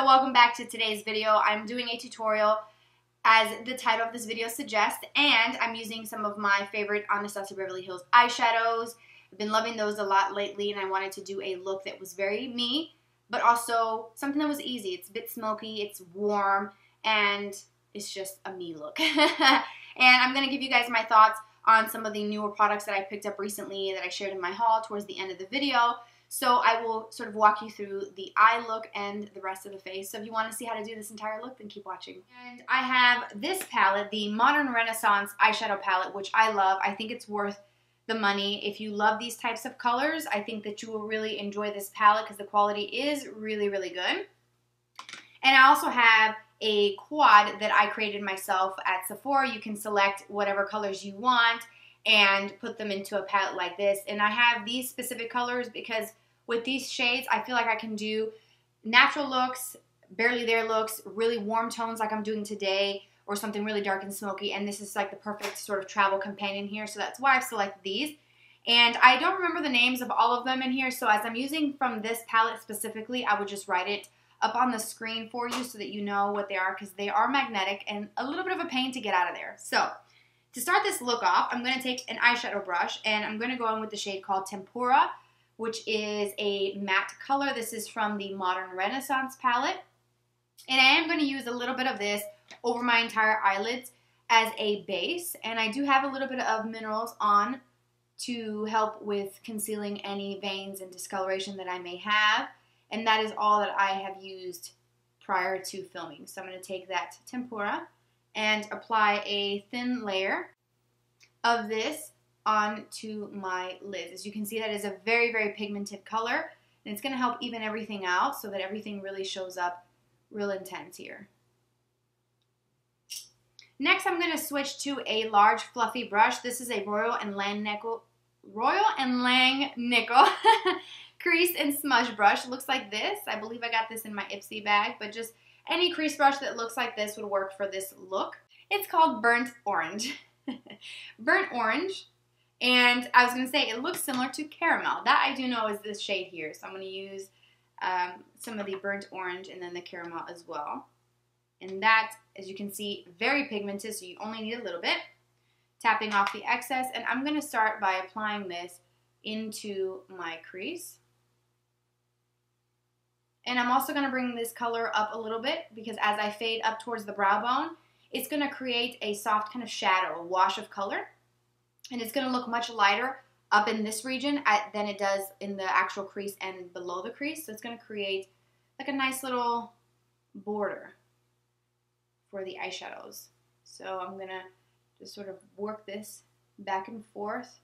So welcome back to today's video. I'm doing a tutorial as the title of this video suggests and I'm using some of my favorite Anastasia Beverly Hills eyeshadows. I've been loving those a lot lately and I wanted to do a look that was very me but also something that was easy. It's a bit smoky, it's warm, and it's just a me look. and I'm going to give you guys my thoughts on some of the newer products that I picked up recently that I shared in my haul towards the end of the video. So I will sort of walk you through the eye look and the rest of the face. So if you want to see how to do this entire look, then keep watching. And I have this palette, the Modern Renaissance eyeshadow palette, which I love. I think it's worth the money. If you love these types of colors, I think that you will really enjoy this palette because the quality is really, really good. And I also have a quad that I created myself at Sephora. You can select whatever colors you want and put them into a palette like this. And I have these specific colors because with these shades, I feel like I can do natural looks, barely there looks, really warm tones like I'm doing today, or something really dark and smoky. And this is like the perfect sort of travel companion here. So that's why I've selected these. And I don't remember the names of all of them in here. So as I'm using from this palette specifically, I would just write it up on the screen for you so that you know what they are because they are magnetic and a little bit of a pain to get out of there. So to start this look off, I'm going to take an eyeshadow brush and I'm going to go in with the shade called Tempera, which is a matte color. This is from the Modern Renaissance palette. And I am going to use a little bit of this over my entire eyelids as a base. And I do have a little bit of minerals on to help with concealing any veins and discoloration that I may have. And that is all that I have used prior to filming. So I'm going to take that tempera and apply a thin layer of this onto my lids. As you can see, that is a very, very pigmented color. And it's going to help even everything out so that everything really shows up real intense here. Next, I'm going to switch to a large fluffy brush. This is a Royal and Langnickel, Royal and Langnickel crease and smudge brush. Looks like this. I believe I got this in my Ipsy bag, but just any crease brush that looks like this would work for this look. It's called Burnt Orange. Burnt Orange. And I was going to say, it looks similar to caramel. That I do know is this shade here. So I'm going to use um, some of the burnt orange and then the caramel as well. And that, as you can see, very pigmented, so you only need a little bit. Tapping off the excess, and I'm going to start by applying this into my crease. And I'm also going to bring this color up a little bit because as I fade up towards the brow bone, it's going to create a soft kind of shadow, a wash of color. And it's going to look much lighter up in this region at, than it does in the actual crease and below the crease. So it's going to create like a nice little border for the eyeshadows. So I'm going to just sort of work this back and forth.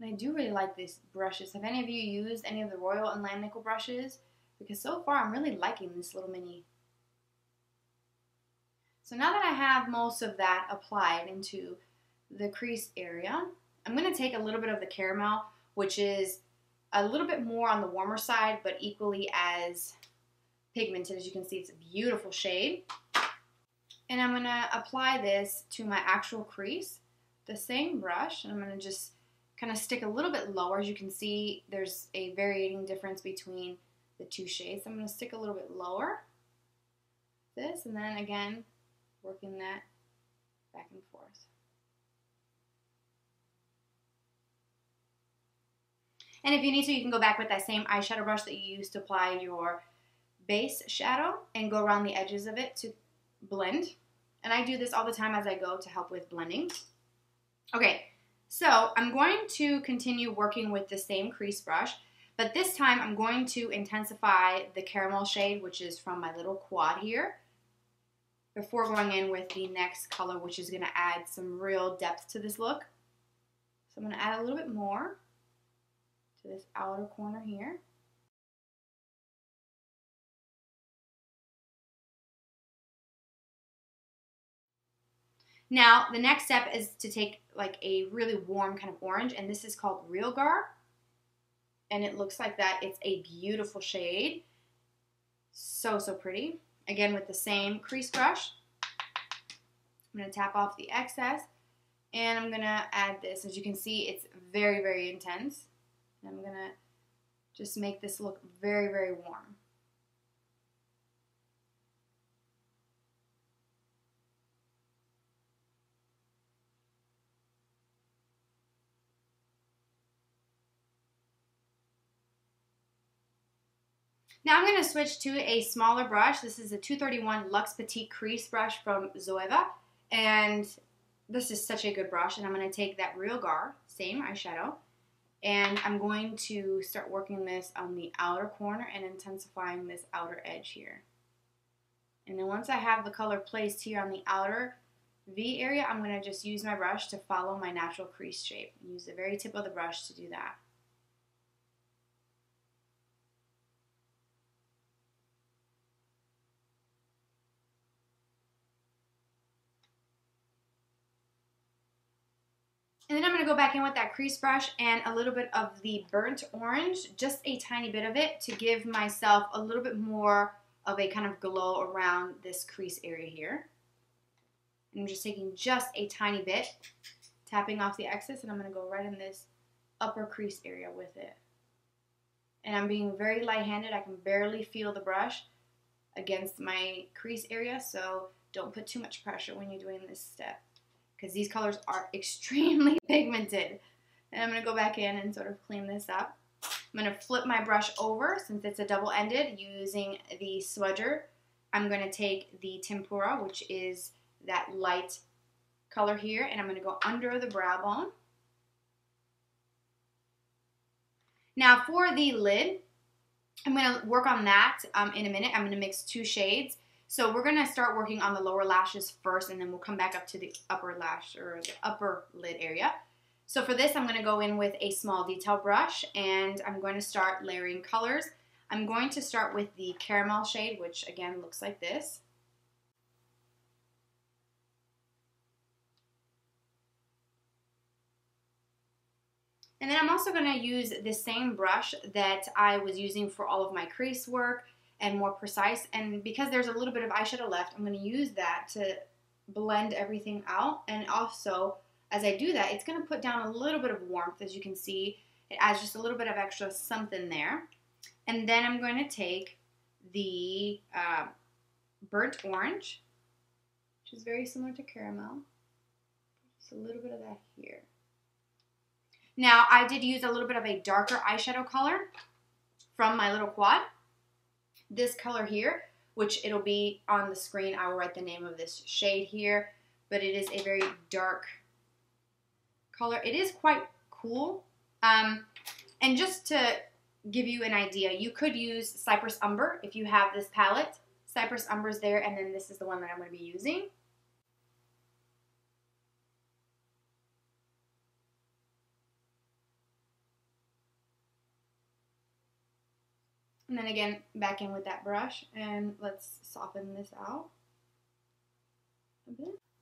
And I do really like these brushes. Have any of you used any of the Royal and Langnickel brushes? Because so far I'm really liking this little mini. So now that I have most of that applied into the crease area, I'm going to take a little bit of the caramel, which is a little bit more on the warmer side, but equally as pigmented. As you can see, it's a beautiful shade. And I'm going to apply this to my actual crease, the same brush, and I'm going to just kind of stick a little bit lower. As you can see, there's a varying difference between the two shades. I'm going to stick a little bit lower, this, and then again, working that back and forth. And if you need to, you can go back with that same eyeshadow brush that you used to apply your base shadow and go around the edges of it to blend. And I do this all the time as I go to help with blending. Okay, so I'm going to continue working with the same crease brush, but this time I'm going to intensify the caramel shade, which is from my little quad here, before going in with the next color, which is gonna add some real depth to this look. So I'm gonna add a little bit more this outer corner here. Now, the next step is to take like a really warm kind of orange, and this is called Realgar. And it looks like that. It's a beautiful shade. So, so pretty. Again, with the same crease brush. I'm going to tap off the excess, and I'm going to add this. As you can see, it's very, very intense. I'm going to just make this look very, very warm. Now I'm going to switch to a smaller brush. This is a 231 Luxe Petite Crease brush from Zoeva. And this is such a good brush. And I'm going to take that Realgar, same eyeshadow, and I'm going to start working this on the outer corner and intensifying this outer edge here. And then once I have the color placed here on the outer V area, I'm going to just use my brush to follow my natural crease shape. Use the very tip of the brush to do that. And then I'm going to go back in with that crease brush and a little bit of the burnt orange, just a tiny bit of it to give myself a little bit more of a kind of glow around this crease area here. And I'm just taking just a tiny bit, tapping off the excess, and I'm going to go right in this upper crease area with it. And I'm being very light-handed. I can barely feel the brush against my crease area, so don't put too much pressure when you're doing this step because these colors are extremely pigmented. And I'm going to go back in and sort of clean this up. I'm going to flip my brush over since it's a double-ended using the smudger. I'm going to take the tempera, which is that light color here, and I'm going to go under the brow bone. Now for the lid, I'm going to work on that um, in a minute. I'm going to mix two shades. So we're to start working on the lower lashes first, and then we'll come back up to the upper lash or the upper lid area. So for this, I'm to go in with a small detail brush, and I'm going to start layering colors. I'm going to start with the caramel shade, which again looks like this. And then I'm also going to use the same brush that I was using for all of my crease work and more precise. And because there's a little bit of eyeshadow left, I'm going to use that to blend everything out. And also, as I do that, it's going to put down a little bit of warmth, as you can see. It adds just a little bit of extra something there. And then I'm going to take the uh, burnt orange, which is very similar to caramel. Just a little bit of that here. Now, I did use a little bit of a darker eyeshadow color from my little quad this color here, which it'll be on the screen. I will write the name of this shade here, but it is a very dark color. It is quite cool. Um, and just to give you an idea, you could use Cyprus Umber if you have this palette. Cyprus Umber is there, and then this is the one that I'm going to be using. And then again, back in with that brush and let's soften this out.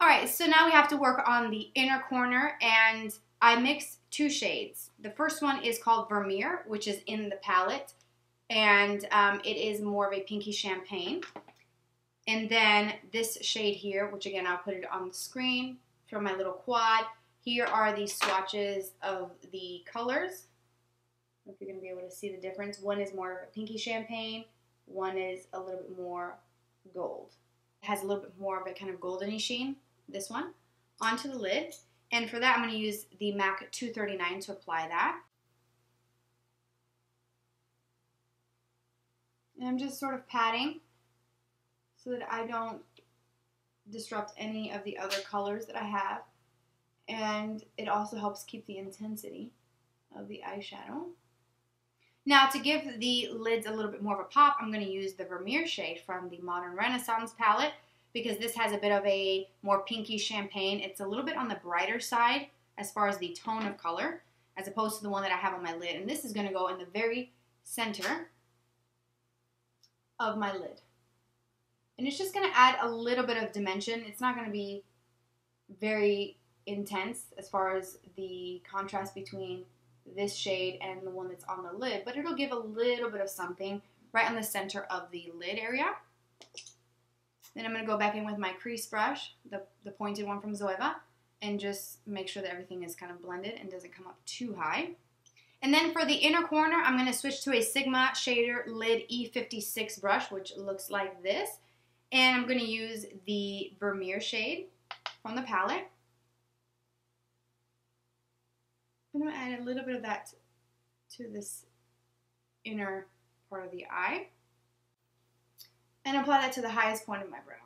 All right, so now we have to work on the inner corner and I mix two shades. The first one is called Vermeer, which is in the palette, and um, it is more of a pinky champagne. And then this shade here, which again, I'll put it on the screen from my little quad. Here are the swatches of the colors if you're going to be able to see the difference. One is more of a pinky champagne, one is a little bit more gold. It has a little bit more of a kind of goldeny sheen, this one, onto the lid. And for that, I'm going to use the MAC 239 to apply that. And I'm just sort of patting so that I don't disrupt any of the other colors that I have. And it also helps keep the intensity of the eyeshadow. Now to give the lids a little bit more of a pop, I'm going to use the Vermeer shade from the Modern Renaissance palette because this has a bit of a more pinky champagne. It's a little bit on the brighter side as far as the tone of color as opposed to the one that I have on my lid. And this is going to go in the very center of my lid. And it's just going to add a little bit of dimension. It's not going to be very intense as far as the contrast between this shade and the one that's on the lid, but it'll give a little bit of something right on the center of the lid area. Then I'm going to go back in with my crease brush, the, the pointed one from Zoeva, and just make sure that everything is kind of blended and doesn't come up too high. And then for the inner corner, I'm going to switch to a Sigma Shader Lid E56 brush, which looks like this. And I'm going to use the Vermeer shade from the palette. I'm going to add a little bit of that to this inner part of the eye and apply that to the highest point of my brow.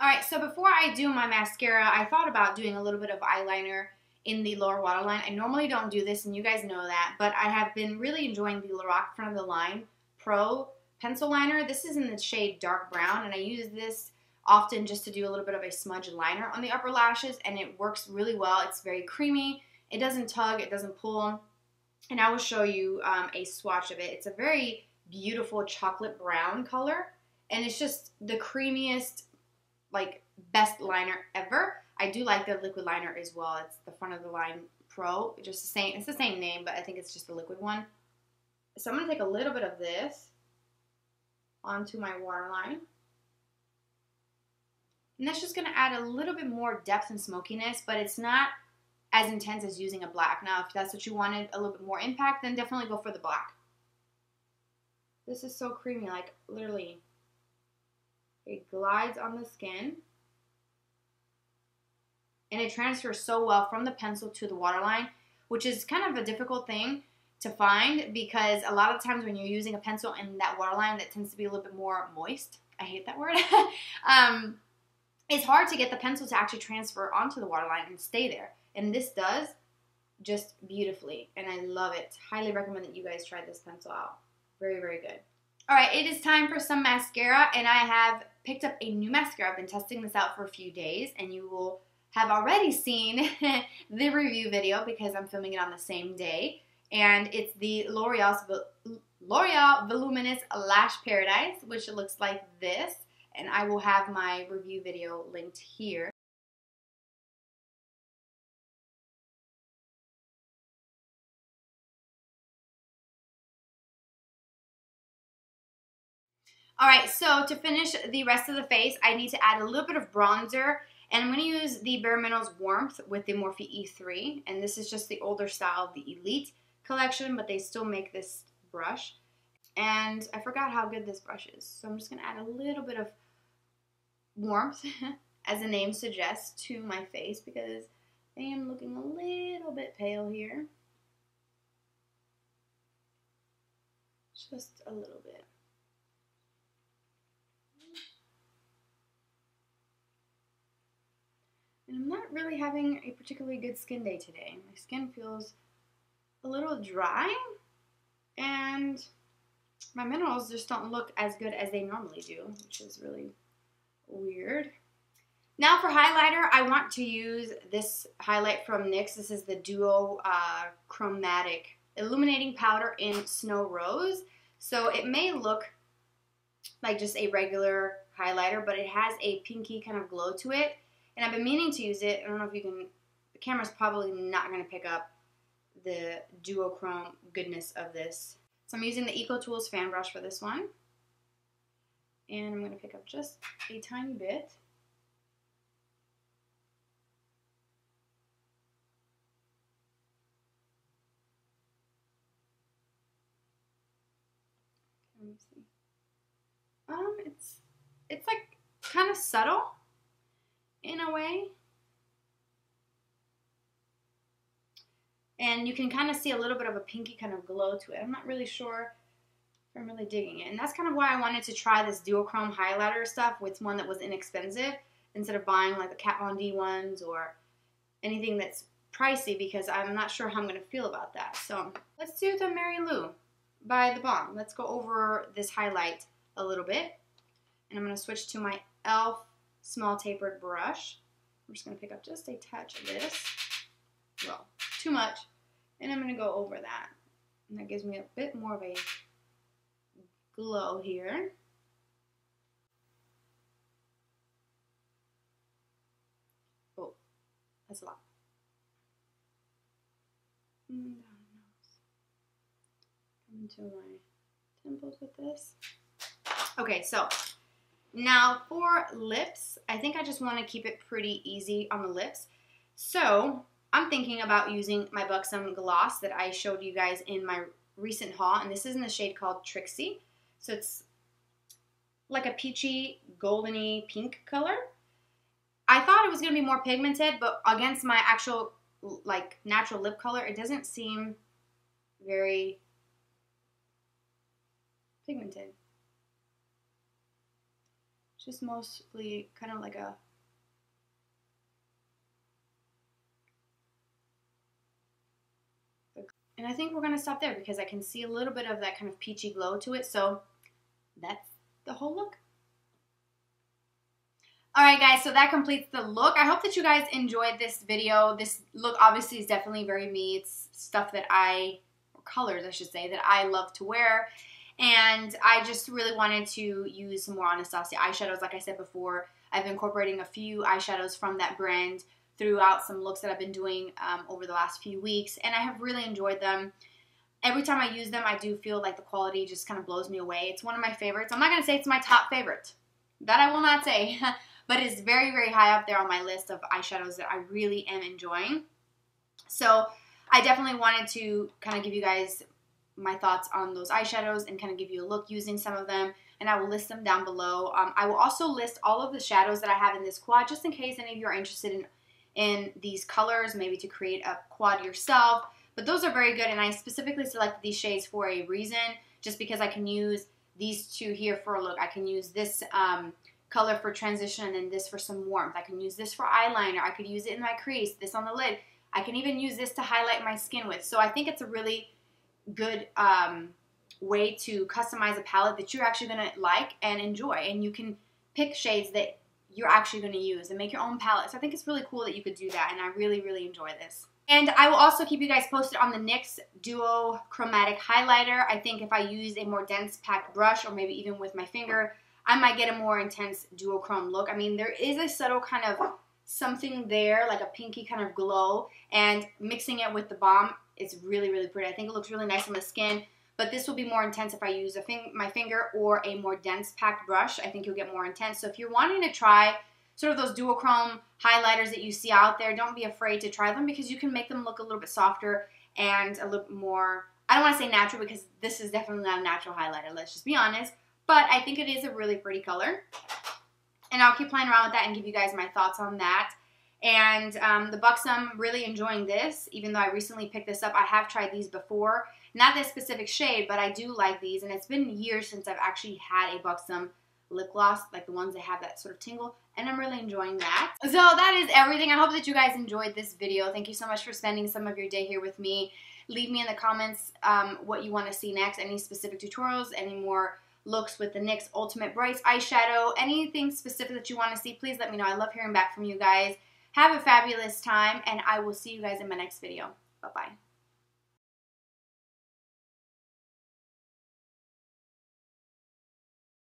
Alright, so before I do my mascara, I thought about doing a little bit of eyeliner in the lower waterline. I normally don't do this, and you guys know that, but I have been really enjoying the Lorac Front of the Line Pro pencil liner. This is in the shade dark brown, and I use this often just to do a little bit of a smudge liner on the upper lashes, and it works really well. It's very creamy. It doesn't tug. It doesn't pull. And I will show you um, a swatch of it. It's a very beautiful chocolate brown color, and it's just the creamiest like best liner ever. I do like the liquid liner as well. It's the front of the line pro. Just the same. It's the same name, but I think it's just the liquid one. So I'm gonna take a little bit of this onto my waterline. And that's just gonna add a little bit more depth and smokiness, but it's not as intense as using a black. Now, if that's what you wanted, a little bit more impact, then definitely go for the black. This is so creamy, like literally it glides on the skin. And it transfers so well from the pencil to the waterline, which is kind of a difficult thing to find because a lot of times when you're using a pencil in that waterline that tends to be a little bit more moist, I hate that word, um, it's hard to get the pencil to actually transfer onto the waterline and stay there. And this does just beautifully, and I love it. Highly recommend that you guys try this pencil out. Very, very good. All right, it is time for some mascara, and I have picked up a new mascara. I've been testing this out for a few days, and you will have already seen the review video because I'm filming it on the same day. And it's the L'Oreal L'Oreal Voluminous Lash Paradise, which looks like this. And I will have my review video linked here. All right, so to finish the rest of the face, I need to add a little bit of bronzer. And I'm going to use the Bare Minerals Warmth with the Morphe E3. And this is just the older style the Elite collection, but they still make this brush. And I forgot how good this brush is. So I'm just going to add a little bit of warmth, as the name suggests, to my face because I am looking a little bit pale here. Just a little bit. And I'm not really having a particularly good skin day today. My skin feels a little dry and my minerals just don't look as good as they normally do, which is really weird. Now for highlighter, I want to use this highlight from NYX. This is the Duo uh, Chromatic Illuminating Powder in Snow Rose. So it may look like just a regular highlighter, but it has a pinky kind of glow to it. And I've been meaning to use it. I don't know if you can, the camera's probably not going to pick up the duochrome goodness of this. So I'm using the EcoTools fan brush for this one. And I'm going to pick up just a tiny bit. Let me see. Um, it's it's like kind of subtle in a way. And you can kind of see a little bit of a pinky kind of glow to it. I'm not really sure I'm really digging it. And that's kind of why I wanted to try this duochrome highlighter stuff with one that was inexpensive instead of buying like the Kat Von D ones or anything that's pricey because I'm not sure how I'm going to feel about that. So let's do the Mary Lou by The Balm. Let's go over this highlight a little bit. And I'm going to switch to my e.l.f small tapered brush. I'm just going to pick up just a touch of this. Well, too much. And I'm going to go over that. And that gives me a bit more of a glow here. Oh, that's a lot. Mm, down nose. Come into my temples with this. Okay, so now for lips, I think I just want to keep it pretty easy on the lips. So I'm thinking about using my Buxom gloss that I showed you guys in my recent haul, and this is in the shade called Trixie. So it's like a peachy, goldeny pink color. I thought it was going to be more pigmented, but against my actual like natural lip color, it doesn't seem very pigmented. Just mostly kind of like a And I think we're going to stop there because I can see a little bit of that kind of peachy glow to it. So that's the whole look. Alright guys, so that completes the look. I hope that you guys enjoyed this video. This look obviously is definitely very me. It's stuff that I, or colors I should say, that I love to wear. And I just really wanted to use some more Anastasia eyeshadows. Like I said before, I've been incorporating a few eyeshadows from that brand throughout some looks that I've been doing um, over the last few weeks, and I have really enjoyed them. Every time I use them, I do feel like the quality just kind of blows me away. It's one of my favorites. I'm not going to say it's my top favorite. That I will not say. but it's very, very high up there on my list of eyeshadows that I really am enjoying. So I definitely wanted to kind of give you guys my thoughts on those eyeshadows and kind of give you a look using some of them and I will list them down below. Um, I will also list all of the shadows that I have in this quad just in case any of you are interested in in these colors, maybe to create a quad yourself. But those are very good, and I specifically selected these shades for a reason, just because I can use these two here for a look. I can use this um, color for transition and this for some warmth. I can use this for eyeliner. I could use it in my crease, this on the lid. I can even use this to highlight my skin with. So I think it's a really good um, way to customize a palette that you're actually going to like and enjoy. And you can pick shades that you're actually going to use and make your own palette. So I think it's really cool that you could do that and I really, really enjoy this. And I will also keep you guys posted on the NYX Duo Chromatic Highlighter. I think if I use a more dense packed brush or maybe even with my finger, I might get a more intense duochrome look. I mean, there is a subtle kind of something there, like a pinky kind of glow, and mixing it with the balm is really, really pretty. I think it looks really nice on the skin, but this will be more intense if I use a fing my finger or a more dense packed brush. I think you'll get more intense. So if you're wanting to try sort of those duochrome highlighters that you see out there, don't be afraid to try them because you can make them look a little bit softer and a little more, I don't want to say natural because this is definitely not a natural highlighter, let's just be honest, but I think it is a really pretty color. And I'll keep playing around with that and give you guys my thoughts on that. And um, the Buxom, really enjoying this, even though I recently picked this up. I have tried these before, not this specific shade, but I do like these, and it's been years since I've actually had a Buxom lip gloss, like the ones that have that sort of tingle, and I'm really enjoying that. So that is everything. I hope that you guys enjoyed this video. Thank you so much for spending some of your day here with me. Leave me in the comments um, what you want to see next, any specific tutorials, any more looks with the NYX Ultimate Brights eyeshadow, anything specific that you want to see, please let me know. I love hearing back from you guys. Have a fabulous time, and I will see you guys in my next video. Bye-bye.